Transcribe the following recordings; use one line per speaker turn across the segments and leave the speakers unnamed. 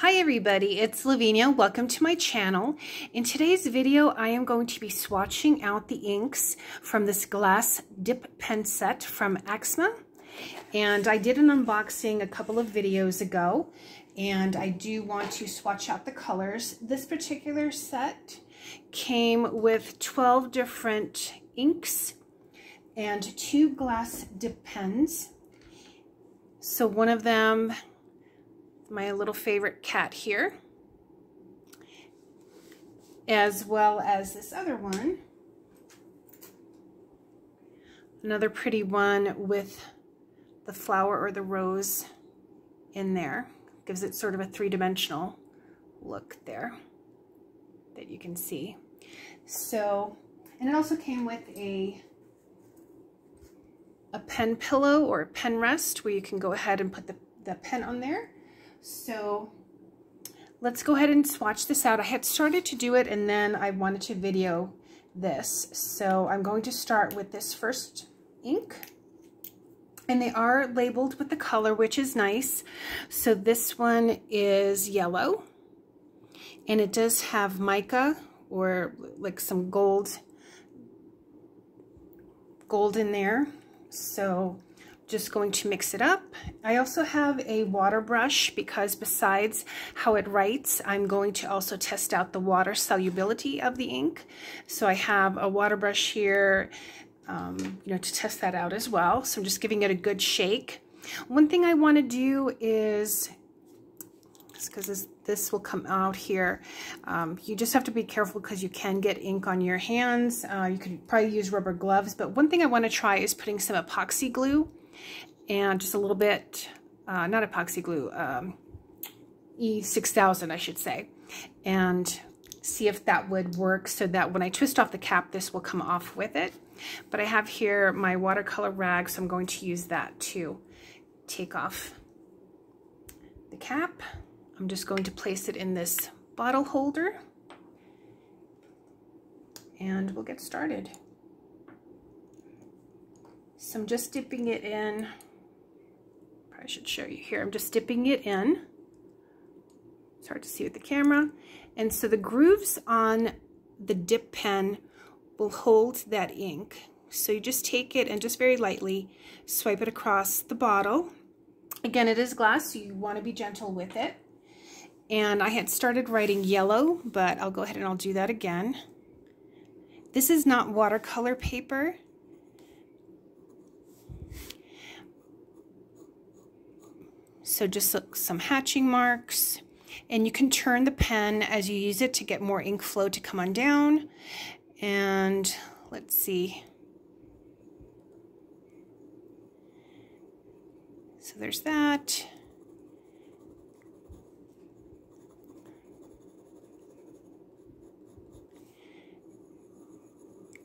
Hi everybody, it's Lavinia. Welcome to my channel. In today's video, I am going to be swatching out the inks from this glass dip pen set from Asxma. And I did an unboxing a couple of videos ago, and I do want to swatch out the colors. This particular set came with 12 different inks and two glass dip pens. So one of them my little favorite cat here, as well as this other one. Another pretty one with the flower or the rose in there. Gives it sort of a three-dimensional look there that you can see. So, and it also came with a a pen pillow or a pen rest where you can go ahead and put the, the pen on there so let's go ahead and swatch this out. I had started to do it and then I wanted to video this. So I'm going to start with this first ink. And they are labeled with the color, which is nice. So this one is yellow. And it does have mica or like some gold gold in there. So just going to mix it up. I also have a water brush because besides how it writes, I'm going to also test out the water solubility of the ink. So I have a water brush here, um, you know, to test that out as well. So I'm just giving it a good shake. One thing I want to do is, because this, this will come out here, um, you just have to be careful because you can get ink on your hands. Uh, you could probably use rubber gloves, but one thing I want to try is putting some epoxy glue and just a little bit, uh, not epoxy glue, um, E6000 I should say, and see if that would work so that when I twist off the cap, this will come off with it. But I have here my watercolor rag, so I'm going to use that to take off the cap. I'm just going to place it in this bottle holder and we'll get started. So I'm just dipping it in. I should show you here. I'm just dipping it in. It's hard to see with the camera. And so the grooves on the dip pen will hold that ink. So you just take it and just very lightly swipe it across the bottle. Again, it is glass, so you want to be gentle with it. And I had started writing yellow, but I'll go ahead and I'll do that again. This is not watercolor paper. So just some hatching marks. And you can turn the pen as you use it to get more ink flow to come on down. And let's see. So there's that.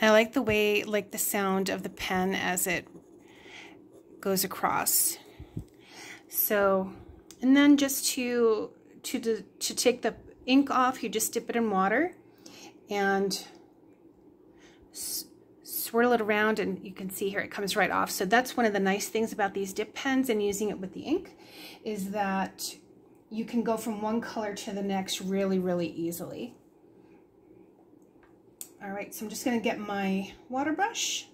I like the way, like the sound of the pen as it goes across. So, and then just to, to, to take the ink off, you just dip it in water and swirl it around and you can see here it comes right off. So that's one of the nice things about these dip pens and using it with the ink is that you can go from one color to the next really, really easily. All right, so I'm just gonna get my water brush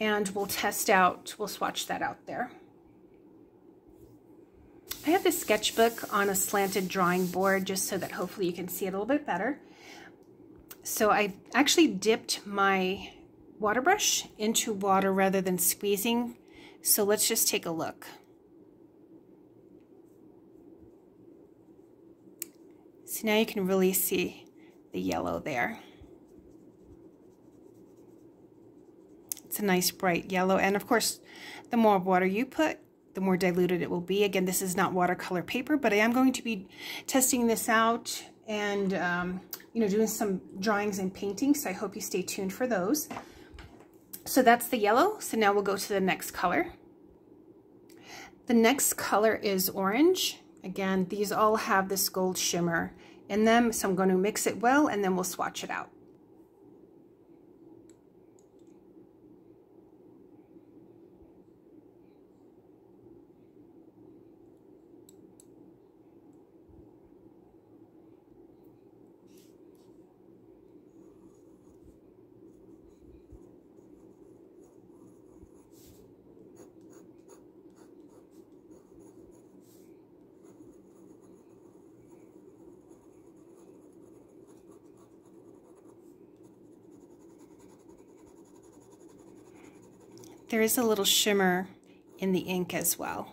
and we'll test out, we'll swatch that out there. I have this sketchbook on a slanted drawing board just so that hopefully you can see it a little bit better. So I actually dipped my water brush into water rather than squeezing. So let's just take a look. So now you can really see the yellow there. It's a nice bright yellow. And of course, the more water you put, the more diluted it will be. Again, this is not watercolor paper, but I am going to be testing this out and, um, you know, doing some drawings and paintings. So I hope you stay tuned for those. So that's the yellow. So now we'll go to the next color. The next color is orange. Again, these all have this gold shimmer in them. So I'm going to mix it well and then we'll swatch it out. There is a little shimmer in the ink as well.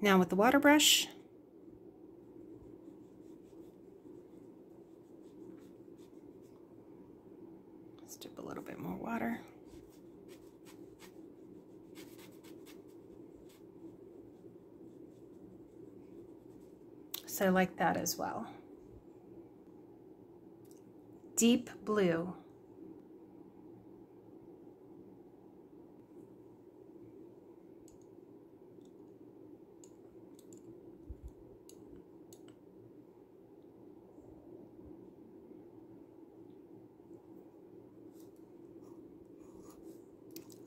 Now with the water brush, let's dip a little bit more water. I like that as well. Deep blue.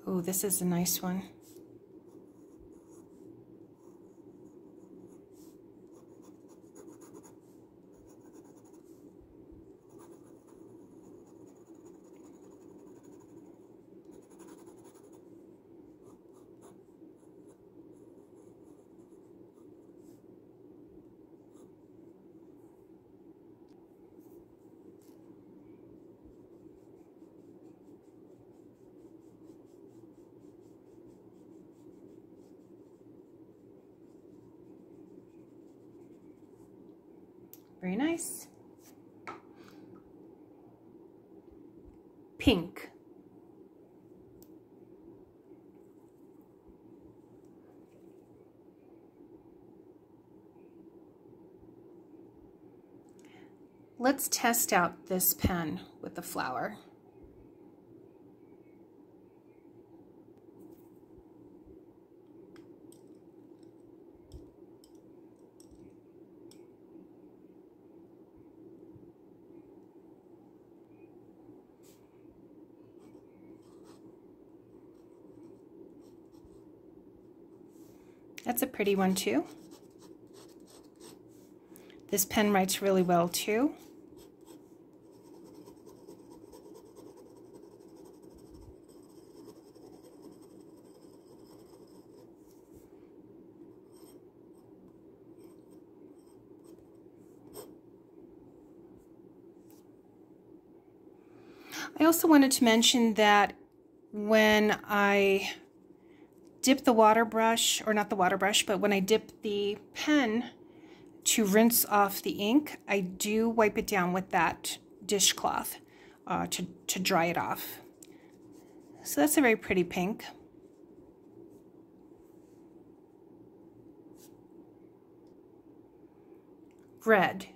Oh, this is a nice one. Very nice. Pink. Let's test out this pen with the flower. That's a pretty one too. This pen writes really well too. I also wanted to mention that when I dip the water brush, or not the water brush, but when I dip the pen to rinse off the ink, I do wipe it down with that dishcloth uh, to, to dry it off. So that's a very pretty pink. Red.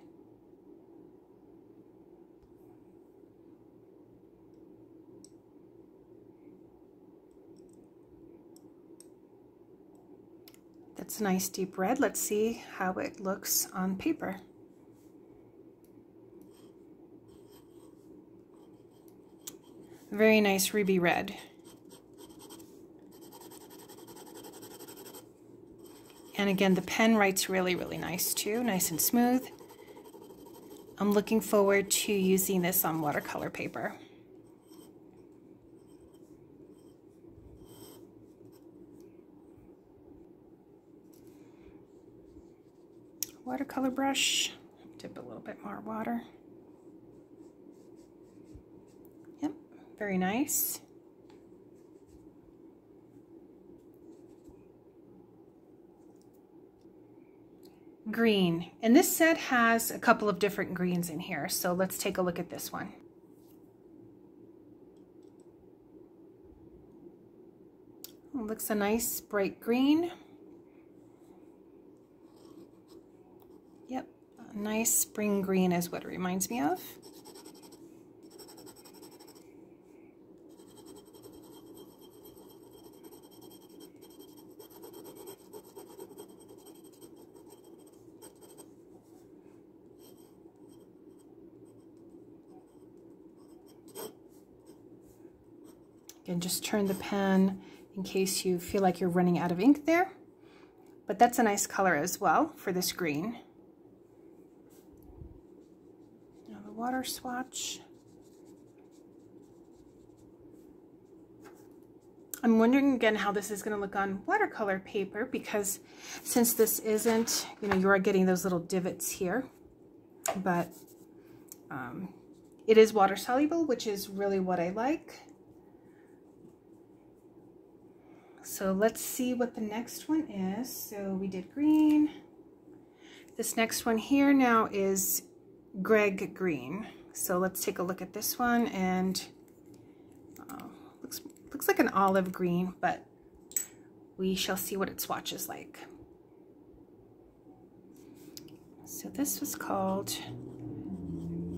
It's a nice deep red. Let's see how it looks on paper. Very nice ruby red. And again, the pen writes really, really nice too, nice and smooth. I'm looking forward to using this on watercolor paper. Watercolor brush, dip a little bit more water. Yep, very nice. Green, and this set has a couple of different greens in here, so let's take a look at this one. looks a nice bright green. Nice spring green is what it reminds me of. Again, just turn the pen in case you feel like you're running out of ink there. But that's a nice color as well for this green. Water swatch. I'm wondering again how this is going to look on watercolor paper because since this isn't, you know, you are getting those little divots here, but um, it is water soluble, which is really what I like. So let's see what the next one is. So we did green. This next one here now is Greg Green. So let's take a look at this one and uh, looks, looks like an olive green, but we shall see what its swatch is like. So this was called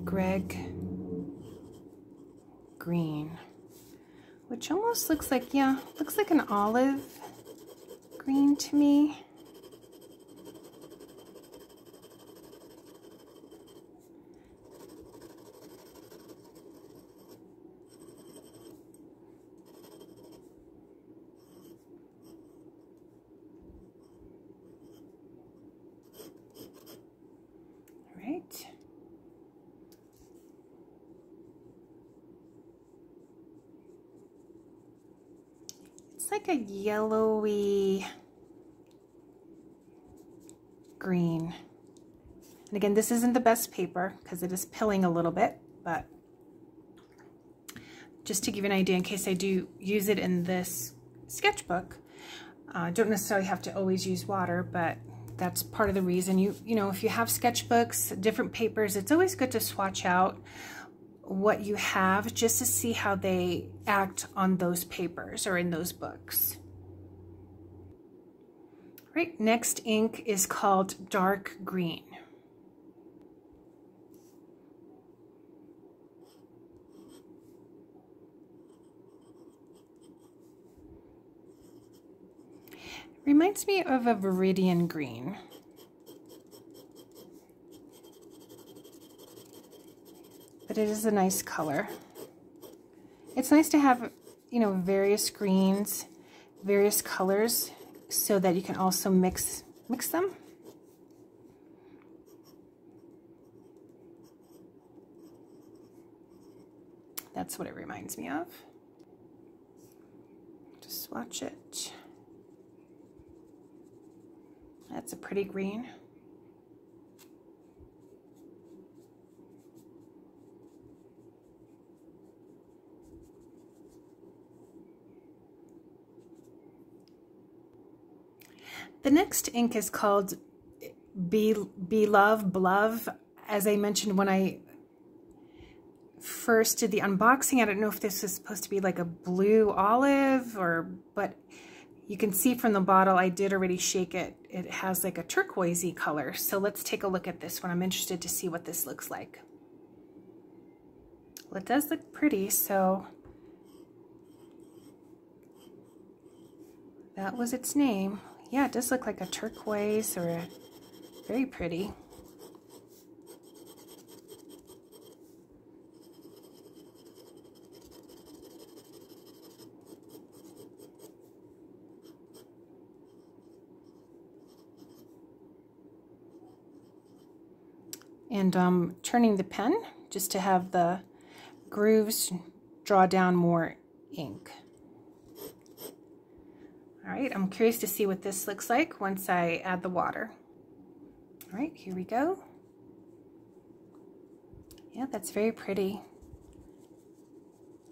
Greg Green, which almost looks like, yeah, looks like an olive green to me. Like a yellowy green. And again, this isn't the best paper because it is pilling a little bit, but just to give you an idea in case I do use it in this sketchbook, uh, don't necessarily have to always use water, but that's part of the reason. You, you know, if you have sketchbooks, different papers, it's always good to swatch out what you have just to see how they act on those papers or in those books. Right, next ink is called dark green. Reminds me of a Viridian green. But it is a nice color. It's nice to have, you know, various greens, various colors, so that you can also mix, mix them. That's what it reminds me of. Just swatch it. That's a pretty green. The next ink is called Be, Be Love, Blove. As I mentioned when I first did the unboxing, I don't know if this was supposed to be like a blue olive or, but you can see from the bottle, I did already shake it. It has like a turquoisey color. So let's take a look at this one. I'm interested to see what this looks like. Well, it does look pretty, so that was its name. Yeah, it does look like a turquoise or a very pretty. And um, turning the pen just to have the grooves draw down more ink. Right, I'm curious to see what this looks like once I add the water. All right, here we go. Yeah, that's very pretty.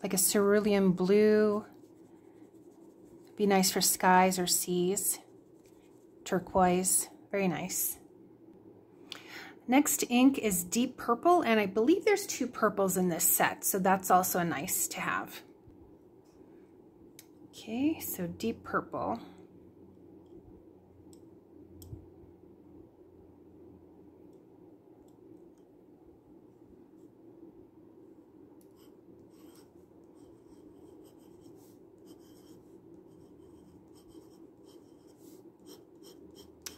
Like a cerulean blue. Be nice for skies or seas. Turquoise, very nice. Next ink is Deep Purple, and I believe there's two purples in this set, so that's also nice to have. Okay, so deep purple.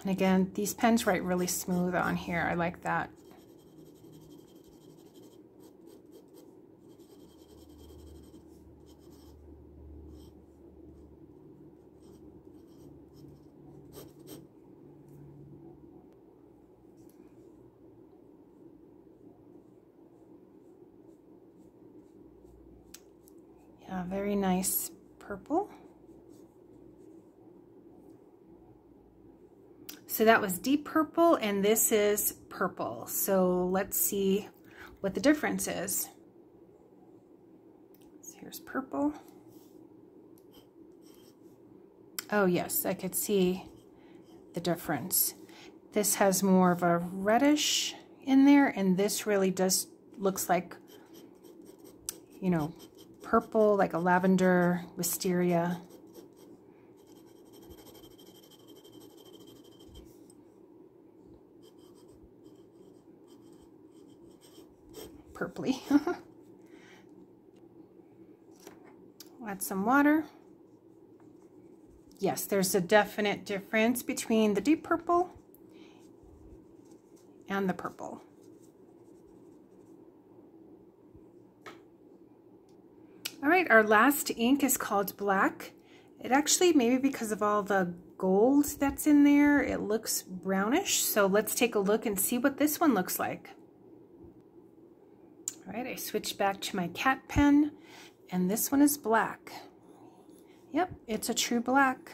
And again, these pens write really smooth on here. I like that. very nice purple. So that was deep purple and this is purple. So let's see what the difference is. So here's purple. Oh yes, I could see the difference. This has more of a reddish in there and this really does looks like you know purple like a lavender wisteria purpley add some water yes there's a definite difference between the deep purple and the purple All right, our last ink is called black. It actually, maybe because of all the gold that's in there, it looks brownish. So let's take a look and see what this one looks like. Right, I switch back to my cat pen and this one is black. Yep, it's a true black.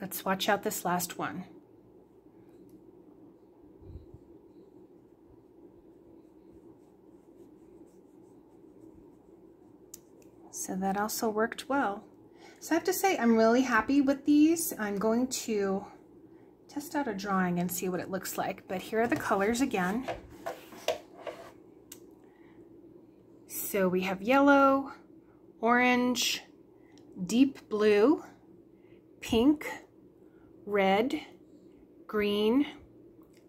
Let's watch out this last one. So that also worked well. So I have to say, I'm really happy with these. I'm going to test out a drawing and see what it looks like. But here are the colors again. So we have yellow, orange, deep blue, pink, red, green,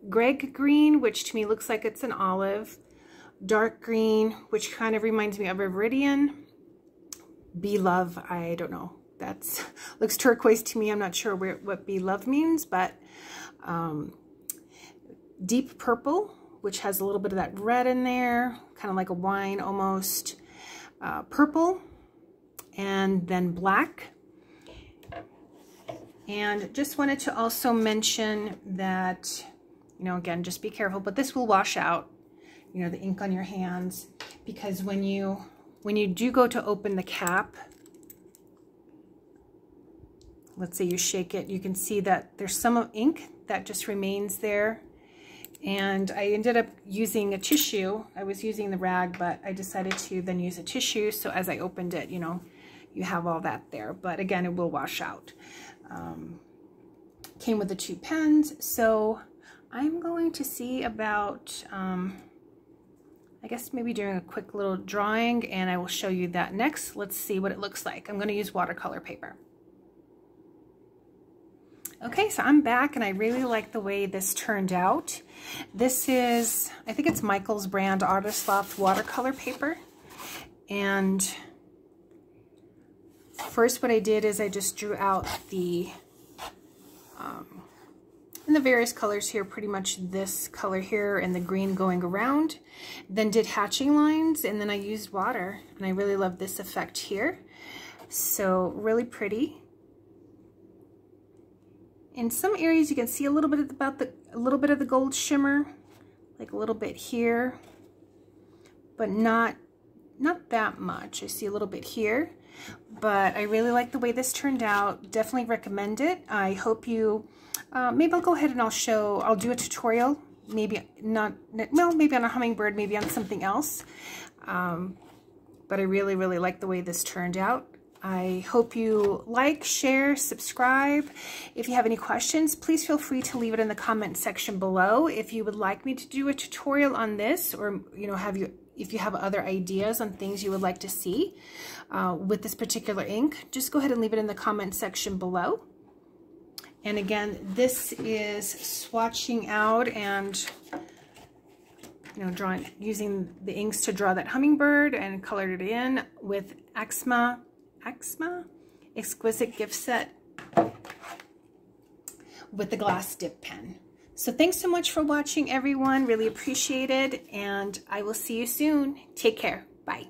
Greg green, which to me looks like it's an olive, dark green, which kind of reminds me of a viridian, Be Love, I don't know. That's looks turquoise to me. I'm not sure where, what Be Love means, but um, deep purple, which has a little bit of that red in there, kind of like a wine almost. Uh, purple, and then black, and just wanted to also mention that, you know, again, just be careful, but this will wash out, you know, the ink on your hands because when you, when you do go to open the cap, let's say you shake it, you can see that there's some ink that just remains there. And I ended up using a tissue. I was using the rag, but I decided to then use a tissue. So as I opened it, you know, you have all that there. But again, it will wash out. Um, came with the two pens, so I'm going to see about, um, I guess maybe doing a quick little drawing and I will show you that next. Let's see what it looks like. I'm going to use watercolor paper. Okay, so I'm back and I really like the way this turned out. This is, I think it's Michael's brand Artist Loft watercolor paper. And first what I did is I just drew out the, um, in the various colors here, pretty much this color here and the green going around. Then did hatching lines and then I used water and I really love this effect here. So really pretty. In some areas you can see a little bit of about the a little bit of the gold shimmer, like a little bit here, but not not that much. I see a little bit here but I really like the way this turned out. Definitely recommend it. I hope you, uh, maybe I'll go ahead and I'll show, I'll do a tutorial, maybe not, well, maybe on a hummingbird, maybe on something else. Um, but I really, really like the way this turned out. I hope you like, share, subscribe. If you have any questions, please feel free to leave it in the comment section below. If you would like me to do a tutorial on this or, you know, have you if you have other ideas on things you would like to see uh, with this particular ink, just go ahead and leave it in the comment section below. And again, this is swatching out and you know, drawing using the inks to draw that hummingbird and colored it in with Asxma, Asxma Exquisite Gift Set with the glass dip pen. So thanks so much for watching, everyone. Really appreciate it. And I will see you soon. Take care. Bye.